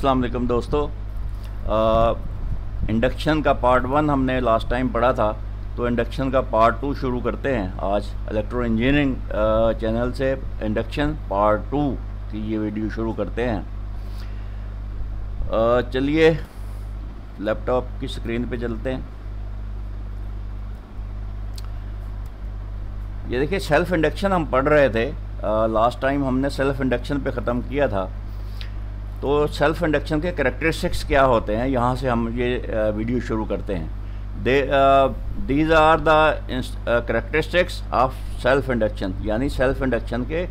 अस्सलाम वालेकुम दोस्तों इंडक्शन का पार्ट वन हमने लास्ट टाइम पढ़ा था तो इंडक्शन का पार्ट टू शुरू करते हैं। आज इलेक्ट्रो इंजीनियरिंग चैनल से इंडक्शन पार्ट टू की ये वीडियो शुरू करते हैं। चलिए लैपटॉप की स्क्रीन पे चलते हैं। ये देखिए सेल्फ इंडक्शन हम पढ़ रहे थे। लास्ट टाइम हमने सेल्फ इंडक्शन पे ख़त्म किया था। तो सेल्फ इंडक्शन के करेक्टरिस्टिक्स क्या होते हैं? यहाँ से हम ये वीडियो शुरू करते हैं। They these are the characteristics of self induction यानी सेल्फ इंडक्शन के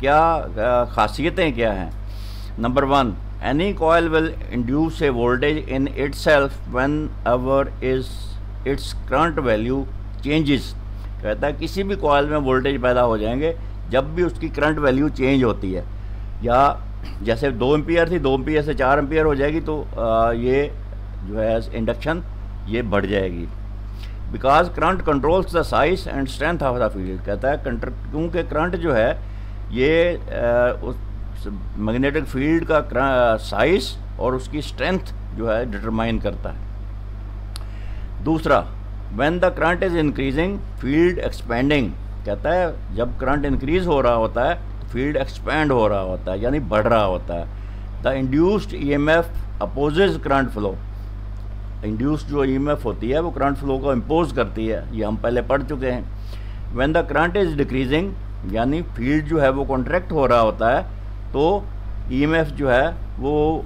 क्या खासियतें क्या हैं? Number one any coil will induce a voltage in itself whenever is its current value changes कहता है किसी भी कॉयल में वोल्टेज पैदा हो जाएँगे, जब भी उसकी करंट वैल्यू चेंज होती है, या जैसे दो एम्पियर थी दो एम्पियर से चार एम्पियर हो जाएगी तो आ, ये जो है इंडक्शन ये बढ़ जाएगी। Because current controls the size and strength of the field कहता है क्योंकि करंट जो है ये आ, उस मैग्नेटिक फ़ील्ड का साइज़ और उसकी स्ट्रेंथ जो है डिटरमाइन करता है। दूसरा when the current is increasing field expanding कहता है जब करंट इंक्रीज हो रहा होता है फ़ील्ड एक्सपैंड हो रहा होता है, यानी बढ़ रहा होता है। The induced E M F opposes current flow induced जो ई एम एफ़ होती है, वो करंट फ्लो को इम्पोज करती है। ये हम पहले पढ़ चुके हैं। When the current is decreasing यानी फ़ील्ड जो है वो कॉन्ट्रैक्ट हो रहा होता है तो ई एम एफ़ जो है, वो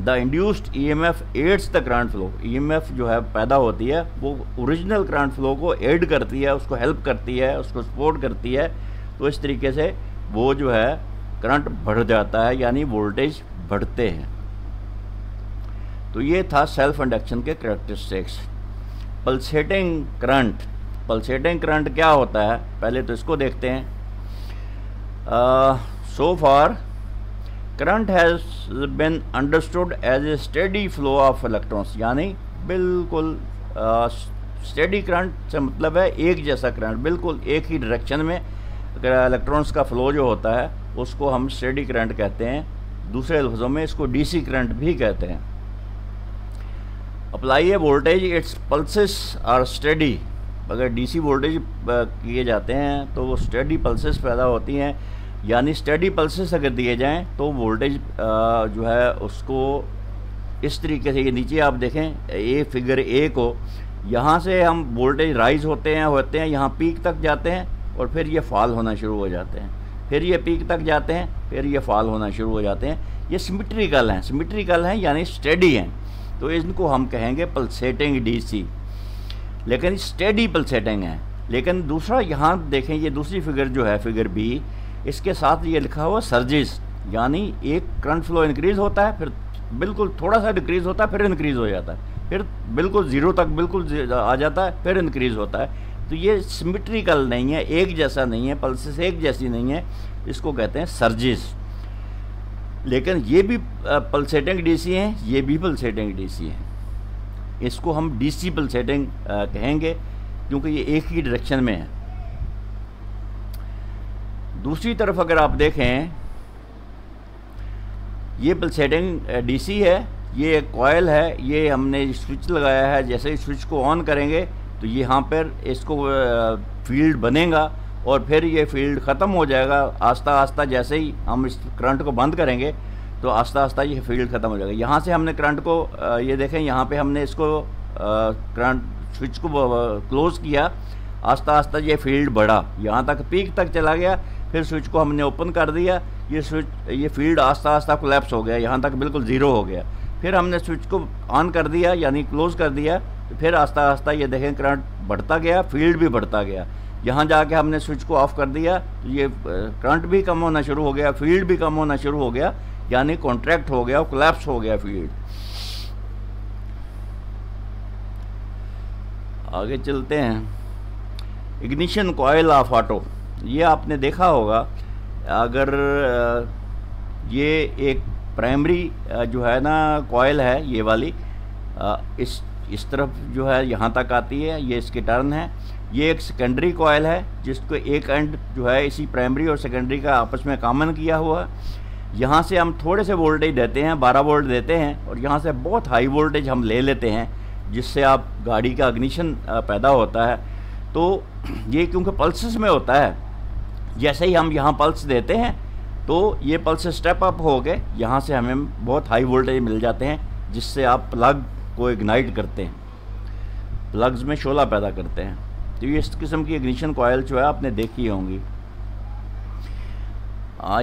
the induced E M F adds the current flow E M F जो है पैदा होती है, वो ओरिजिनल करंट फ्लो को एड करती है, उसको हेल्प करती है, उसको सपोर्ट करती है। तो इस तरीके से वो जो है करंट बढ़ जाता है, यानी वोल्टेज बढ़ते हैं। तो ये था सेल्फ इंडक्शन के characteristics pulsating current pulsating current क्या होता है? पहले तो इसको देखते हैं। So far current has been understood as a steady flow of electrons यानी बिल्कुल स्टेडी करंट से मतलब है एक जैसा करंट बिल्कुल एक ही डायरेक्शन में इलेक्ट्रॉन्स का फ्लो जो होता है, उसको हम स्टेडी करंट कहते हैं। दूसरे लफ्ज़ों में इसको डीसी करंट भी कहते हैं। Apply a voltage its pulses are steady अगर डीसी वोल्टेज किए जाते हैं तो वो स्टेडी पल्सेस पैदा होती हैं। यानी स्टेडी पल्सेस अगर दिए जाएँ तो वोल्टेज जो है, उसको इस तरीके से, ये नीचे आप देखें ए फिगर ए को, यहाँ से हम वोल्टेज राइज होते हैं होते हैं, यहाँ पीक तक जाते हैं। और फिर ये फॉल होना शुरू हो जाते हैं। फिर ये पीक तक जाते हैं, फिर ये फॉल होना शुरू हो जाते हैं। ये सिमिट्रिकल हैं सिमिट्रिकल हैं यानी स्टेडी हैं। तो इनको हम कहेंगे पल्सेटिंग डीसी लेकिन स्टेडी पल्सेटिंग है। लेकिन दूसरा यहाँ देखें, ये दूसरी फिगर जो है फिगर बी इसके साथ ये लिखा हुआ सर्जिस यानी एक करंट फ्लो इंक्रीज होता है, फिर बिल्कुल थोड़ा सा डिक्रीज होता है, फिर इंक्रीज हो जाता है। फिर बिल्कुल ज़ीरो तक बिल्कुल आ जाता है, फिर इंक्रीज होता है। तो ये सिमिट्रिकल नहीं है, एक जैसा नहीं है पल्सेस एक जैसी नहीं है, इसको कहते हैं सर्जिस लेकिन ये भी पल्सेटिंग डीसी हैं, ये भी पल्सेटिंग डीसी हैं. इसको हम डीसी पल्सेटिंग कहेंगे, क्योंकि ये एक ही डायरेक्शन में है. दूसरी तरफ़ अगर आप देखें, ये पल्सेटिंग डीसी है, ये एक कॉयल है, ये हमने स्विच लगाया है, जैसे ही स्विच को ऑन करेंगे तो यहाँ पर इसको फ़ील्ड बनेगा और फिर ये फ़ील्ड ख़त्म हो जाएगा। आस्ता आस्ता जैसे ही हम इस करंट को बंद करेंगे तो आस्ता आस्ता ये फ़ील्ड ख़त्म हो जाएगा। यहाँ से हमने करंट को ये देखें, यहाँ पे हमने इसको करंट स्विच को क्लोज़ किया। आस्ता आस्ता ये फ़ील्ड बढ़ा। यहाँ तक पीक तक चला गया, फिर स्विच को हमने ओपन कर दिया। ये स्विच ये फ़ील्ड आस्ता आस्ता कोलैप्स हो गया। यहाँ तक बिल्कुल ज़ीरो हो गया। फिर हमने स्विच को ऑन कर दिया, यानी क्लोज़ कर दिया तो फिर आस्ता आस्ता ये देखें करंट बढ़ता गया फ़ील्ड भी बढ़ता गया। यहाँ जाके हमने स्विच को ऑफ़ कर दिया तो ये करंट भी कम होना शुरू हो गया फ़ील्ड भी कम होना शुरू हो गया, यानी कॉन्ट्रैक्ट हो गया कोलैप्स हो गया फ़ील्ड आगे चलते हैं। इग्निशन कॉयल ऑफ़ ऑटो ये आपने देखा होगा, अगर ये एक प्राइमरी जो है ना कॉयल है ये वाली। इस इस तरफ़ जो है यहाँ तक आती है, ये इसके टर्न है। ये एक सेकेंडरी कॉयल है, जिसको एक एंड जो है इसी प्राइमरी और सेकेंडरी का आपस में कॉमन किया हुआ है। यहाँ से हम थोड़े से वोल्टेज देते हैं 12 वोल्ट देते हैं, और यहाँ से बहुत हाई वोल्टेज हम ले लेते हैं, जिससे आप गाड़ी का अग्निशन पैदा होता है। तो ये क्योंकि पल्सेस में होता है, जैसे ही हम यहाँ पल्स देते हैं तो ये पल्स स्टेप अप हो गए। यहाँ से हमें बहुत हाई वोल्टेज मिल जाते हैं, जिससे आप प्लग को इग्नाइट करते हैं। प्लग्स में शोला पैदा करते हैं। तो ये इस किस्म की इग्निशन कोयल जो है, आपने देखी होंगी।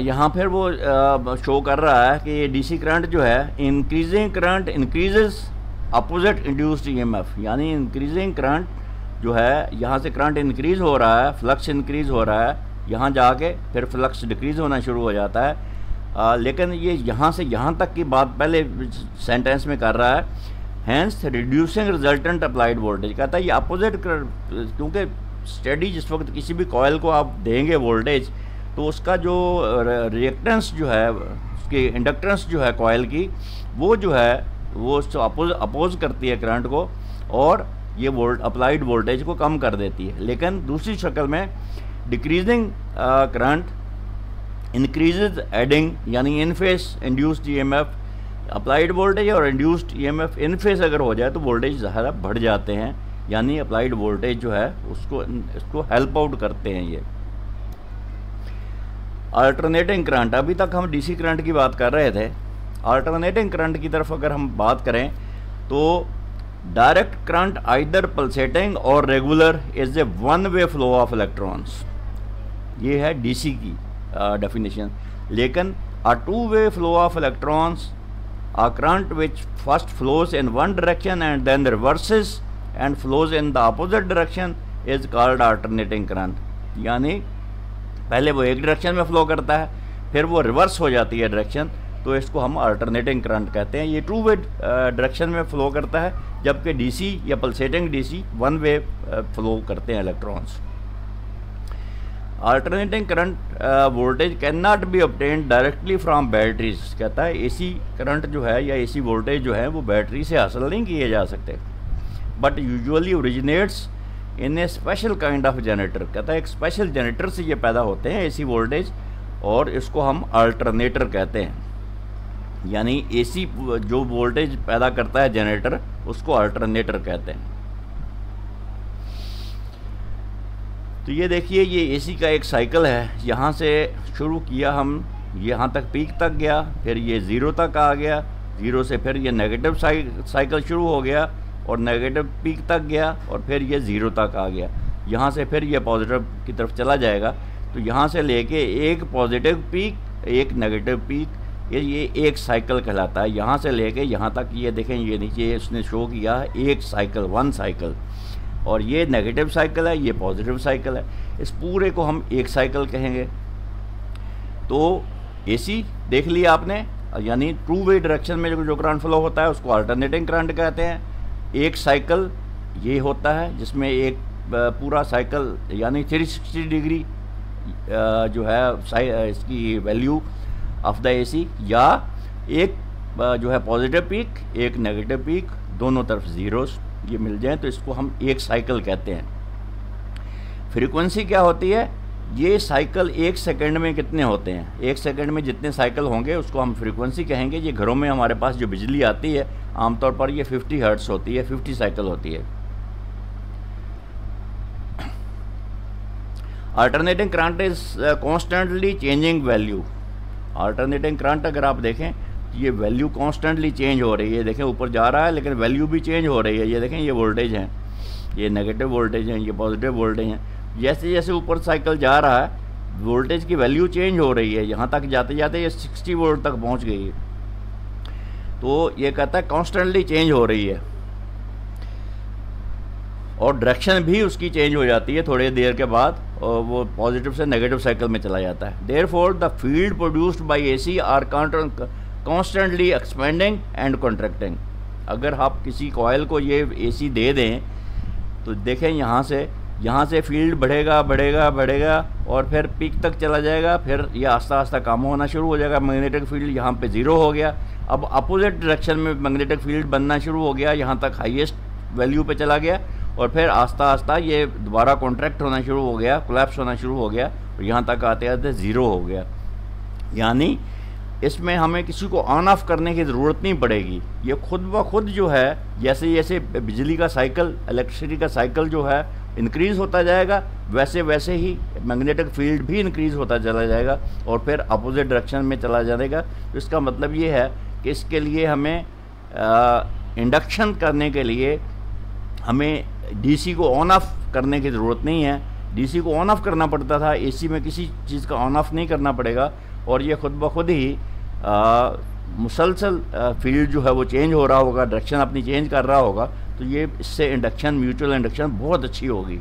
यहाँ फिर वो शो कर रहा है कि ये डीसी करंट जो है increasing current increases opposite induced EMF यानी इंक्रीजिंग करंट जो है, यहाँ से करंट इंक्रीज हो रहा है फ्लक्स इंक्रीज हो रहा है। यहाँ जाके फिर फ्लक्स डिक्रीज होना शुरू हो जाता है। आ, लेकिन ये यहाँ से यहाँ तक की बात पहले सेंटेंस में कर रहा है। Hence reducing resultant applied voltage कहता है ये अपोजिट क्योंकि स्टडी जिस वक्त किसी भी कॉयल को आप देंगे वोल्टेज तो उसका जो रिएक्टेंस जो है उसकी इंडक्टेंस जो है कॉयल की वो जो है वो उसको अपोज अपोज करती है करंट को और ये वोल्ट अप्लाइड वोल्टेज को कम कर देती है। लेकिन दूसरी शक्ल में डिक्रीजिंग करंट इंक्रीजेज एडिंग यानी in phase induced EMF applied voltage और induced E EMF in phase अगर हो जाए तो वोल्टेज ज़्यादा बढ़ जाते हैं, यानी अप्लाइड वोल्टेज जो है, उसको, इसको हेल्प आउट करते हैं ये। अल्टरनेटिंग करंट अभी तक हम डीसी करंट की बात कर रहे थे। अल्टरनेटिंग करंट की तरफ़ अगर हम बात करें तो direct current either pulsating or regular is a one way flow of electrons ये है डीसी की डेफिनेशन लेकिन a two way flow of electrons a current which first flows in one direction and then reverses and flows in the opposite direction is called alternating current यानी पहले वो एक direction में flow करता है, फिर वो रिवर्स हो जाती है डायरेक्शन तो इसको हम अल्टरनेटिंग करंट कहते हैं। ये टू वे डायरेक्शन में फ़्लो करता है, जबकि डीसी या pulsating DC one way flow करते हैं electrons alternating current voltage can not be obtain directly from batteries कहता है एसी करंट जो है या एसी वोल्टेज जो है, वो बैटरी से हासिल नहीं किए जा सकते। But usually originates in a special kind of generator कहता है, एक स्पेशल जनरेटर से ये पैदा होते हैं एसी वोल्टेज और इसको हम अल्टरनेटर कहते हैं। यानी एसी जो वोल्टेज पैदा करता है जनरेटर उसको अल्टरनेटर कहते हैं। तो ये देखिए, ये एसी का एक साइकिल है। यहाँ से शुरू किया हम यहाँ तक पीक तक गया, फिर ये ज़ीरो तक आ गया ज़ीरो से फिर ये नेगेटिव साइकिल शुरू हो गया, और नेगेटिव पीक तक गया, और फिर ये ज़ीरो तक आ गया। यहाँ से फिर ये पॉजिटिव की तरफ़ चला जाएगा। तो यहाँ से लेके एक पॉजिटिव पीक एक नेगेटिव पीक ये एक साइकिल कहलाता है। यहाँ से लेके यहाँ तक ये देखें, ये नीचे इसने शो किया, एक साइकिल वन साइकिल और ये नेगेटिव साइकिल है, ये पॉजिटिव साइकिल है। इस पूरे को हम एक साइकिल कहेंगे। तो एसी देख लिया आपने, यानी टू वे डायरेक्शन में जो करंट फ्लो होता है, उसको अल्टरनेटिंग करंट कहते हैं। एक साइकिल ये होता है, जिसमें एक पूरा साइकिल यानी 360 डिग्री जो है इसकी वैल्यू ऑफ़ द एसी या एक जो है पॉजिटिव पीक एक नेगेटिव पीक दोनों तरफ़ ज़ीरोस ये मिल जाए तो इसको हम एक साइकिल कहते हैं। फ्रीक्वेंसी क्या होती है? ये साइकिल एक सेकंड में कितने होते हैं? एक सेकंड में जितने साइकिल होंगे, उसको हम फ्रीक्वेंसी कहेंगे। ये घरों में हमारे पास जो बिजली आती है, आमतौर पर ये 50 हर्ट्स होती है 50 साइकिल होती है। Alternating current is constantly changing value alternating current अगर आप देखें ये वैल्यू कॉन्स्टेंटली चेंज हो रही है। देखें ऊपर जा रहा है, लेकिन वैल्यू भी चेंज हो रही है। ये देखें, ये वोल्टेज हैं। ये नेगेटिव वोल्टेज हैं, ये पॉजिटिव वोल्टेज हैं। जैसे जैसे ऊपर साइकिल जा रहा है वोल्टेज की वैल्यू चेंज हो रही है। यहाँ तक जाते जाते ये सिक्सटी वोल्ट तक पहुँच गई है। तो ये कहता है कॉन्स्टेंटली चेंज हो रही है। और डायरेक्शन भी उसकी चेंज हो जाती है थोड़ी देर के बाद, और वो पॉजिटिव से नेगेटिव साइकिल में चला जाता है। Therefore the field produced by A C are constantly expanding and contracting अगर आप किसी कॉयल को ये ए सी दे दें तो देखें यहाँ से यहाँ से फ़ील्ड बढ़ेगा बढ़ेगा बढ़ेगा, और फिर पीक तक चला जाएगा, फिर ये आस्ता आस्ता कम होना शुरू हो जाएगा। मैग्नेटिक फ़ील्ड यहाँ पे ज़ीरो हो गया। अब अपोजिट डायरेक्शन में मैग्नेटिक फ़ील्ड बनना शुरू हो गया, यहाँ तक हाईएस्ट वैल्यू पे चला गया, और फिर आस्ता आस्ता ये दोबारा कॉन्ट्रैक्ट होना शुरू हो गया कोलैप्स होना शुरू हो गया, और यहाँ तक आते आते ज़ीरो हो गया। यानी इसमें हमें किसी को ऑन ऑफ़ करने की ज़रूरत नहीं पड़ेगी। ये खुद ब खुद जो है जैसे जैसे बिजली का साइकिल इलेक्ट्रिसिटी का साइकिल जो है इंक्रीज़ होता जाएगा वैसे वैसे ही मैग्नेटिक फ़ील्ड भी इंक्रीज़ होता चला जाएगा और फिर अपोजिट डायरेक्शन में चला जाएगा। तो इसका मतलब ये है कि इसके लिए हमें इंडक्शन करने के लिए हमें डीसी को ऑन ऑफ़ करने की ज़रूरत नहीं है। डीसी को ऑन ऑफ़ करना पड़ता था एसी में किसी चीज़ का ऑन ऑफ़ नहीं करना पड़ेगा और ये खुद ब खुद ही मुसलसल फ़ील्ड जो है वो चेंज हो रहा होगा डायरेक्शन अपनी चेंज कर रहा होगा तो ये इससे इंडक्शन म्यूचुअल इंडक्शन बहुत अच्छी होगी।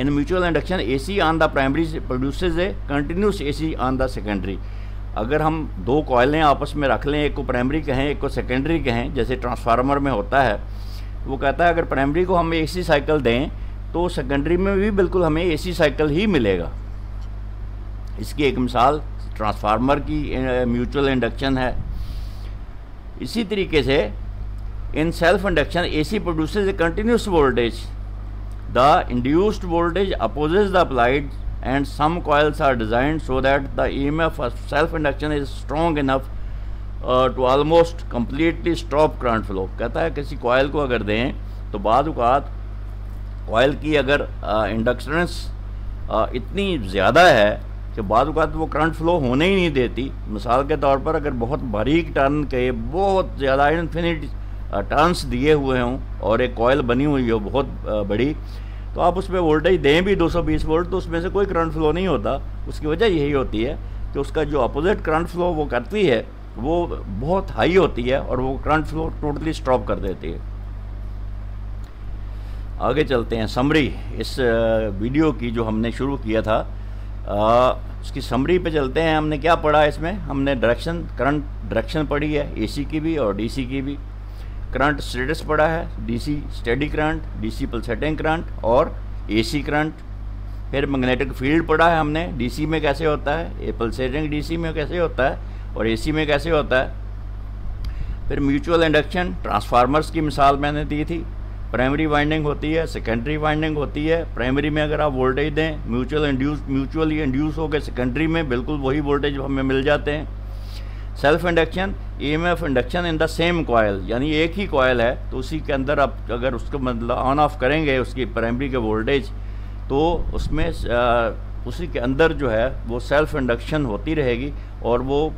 In mutual induction AC on the primary produces a continuous AC on the secondary अगर हम दो कॉयलें आपस में रख लें, एक को प्राइमरी कहें, एक को सेकेंडरी कहें, जैसे ट्रांसफार्मर में होता है वो कहता है, अगर प्राइमरी को हम एसी साइकिल दें तो सेकेंडरी में भी बिल्कुल हमें एसी साइकिल ही मिलेगा। इसकी एक मिसाल ट्रांसफार्मर की म्यूचुअल इंडक्शन है। इसी तरीके से in self induction AC produces a continuous voltage. The induced voltage opposes the applied and some coils are designed so that the self induction is strong enough to almost completely stop current flow. कहता है किसी coil को अगर दें तो बाद coil की अगर इंडक्शंस uh, uh, इतनी ज़्यादा है कि बाद वो करंट फ्लो होने ही नहीं देती। मिसाल के तौर पर अगर बहुत बारीक टर्न के बहुत ज़्यादा इन्फिनिट टर्न्स दिए हुए हों और एक कॉयल बनी हुई हो बहुत बड़ी तो आप उसमें वोल्टेज दें भी 220 वोल्ट तो उसमें से कोई करंट फ्लो नहीं होता। उसकी वजह यही होती है कि उसका जो अपोजिट करंट फ्लो वो करती है, वो बहुत हाई होती है और वो करंट फ्लो टोटली स्टॉप कर देती है। आगे चलते हैं। समरी इस वीडियो की जो हमने शुरू किया था उसकी समरी पे चलते हैं, हमने क्या पढ़ा इसमें? हमने डायरेक्शन करंट डायरेक्शन पढ़ी है एसी की भी और डीसी की भी। करंट स्टेटस पढ़ा है DC steady current DC pulsating current और एसी करंट फिर मैग्नेटिक फ़ील्ड पढ़ा है हमने डीसी में कैसे होता है? ए पल्सेटिंग डीसी में कैसे होता है और एसी में कैसे होता है? फिर म्यूचुअल इंडक्शन ट्रांसफार्मर्स की मिसाल मैंने दी थी। प्राइमरी वाइंडिंग होती है सेकेंडरी वाइंडिंग होती है। प्राइमरी में अगर आप वोल्टेज दें म्यूचुअल इंड्यूस म्यूचुअली इंड्यूस हो गए सेकेंडरी में, बिल्कुल वही वोल्टेज हमें मिल जाते हैं। Self induction EMF induction in the same coil यानी एक ही कॉयल है तो उसी के अंदर आप अगर उसको मतलब ऑन ऑफ़ करेंगे, उसकी प्राइमरी के वोल्टेज तो उसमें उसी के अंदर जो है, वो सेल्फ इंडक्शन होती रहेगी और वो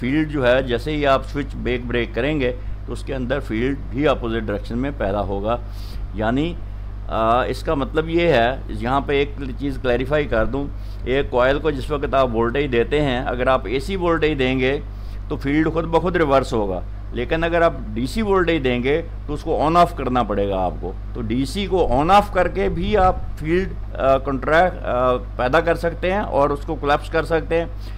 फ़ील्ड जो है, जैसे ही आप स्विच ब्रेक ब्रेक करेंगे तो उसके अंदर फ़ील्ड भी अपोजिट डायरेक्शन में पैदा होगा। यानी आ, इसका मतलब ये है यहाँ पे एक चीज़ क्लैरिफाई कर दूँ एक कोयल को जिस वक्त आप वोल्टेज देते हैं अगर आप एसी वोल्टेज देंगे तो फ़ील्ड खुद ब खुद रिवर्स होगा। लेकिन अगर आप डीसी वोल्टेज देंगे तो उसको ऑन ऑफ़ करना पड़ेगा आपको। तो डीसी को ऑन ऑफ़ करके भी आप फ़ील्ड कंट्रैक्ट पैदा कर सकते हैं और उसको कोलैप्स कर सकते हैं।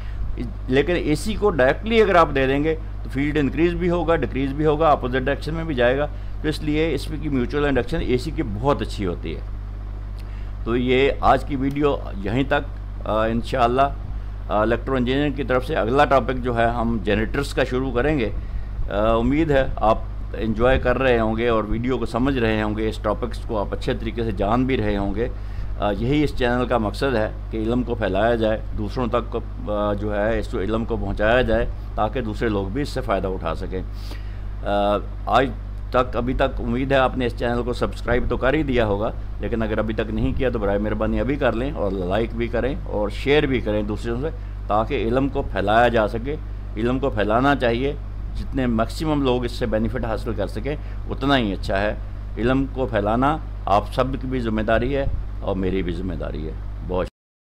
लेकिन एसी को डायरेक्टली अगर आप दे देंगे तो फ़ील्ड इंक्रीज़ भी होगा डिक्रीज़ भी होगा अपोजिट डायरेक्शन में भी जाएगा। तो इसलिए इसमें की म्यूचुअल इंडक्शन एसी की बहुत अच्छी होती है। तो ये आज की वीडियो यहीं तक। इन इलेक्ट्रो इंजीनियरिंग की तरफ़ से अगला टॉपिक जो है, हम जनरेटर्स का शुरू करेंगे। उम्मीद है आप इन्जॉय कर रहे होंगे और वीडियो को समझ रहे होंगे, इस टॉपिक्स को आप अच्छे तरीके से जान भी रहे होंगे। यही इस चैनल का मकसद है कि इलम को फैलाया जाए, दूसरों तक जो है, इस तो इलम को पहुँचाया जाए ताकि दूसरे लोग भी इससे फ़ायदा उठा सकें। आज तक, अभी तक उम्मीद है आपने इस चैनल को सब्सक्राइब तो कर ही दिया होगा, लेकिन अगर अभी तक नहीं किया तो बर मेहरबानी अभी कर लें और लाइक भी करें और शेयर भी करें दूसरों से ताकि इलम को फैलाया जा सके। इलम को फैलाना चाहिए, जितने मैक्सिमम लोग इससे बेनिफिट हासिल कर सकें, उतना ही अच्छा है। इलम को फैलाना आप सब की भी ज़िम्मेदारी है और मेरी भी ज़िम्मेदारी है।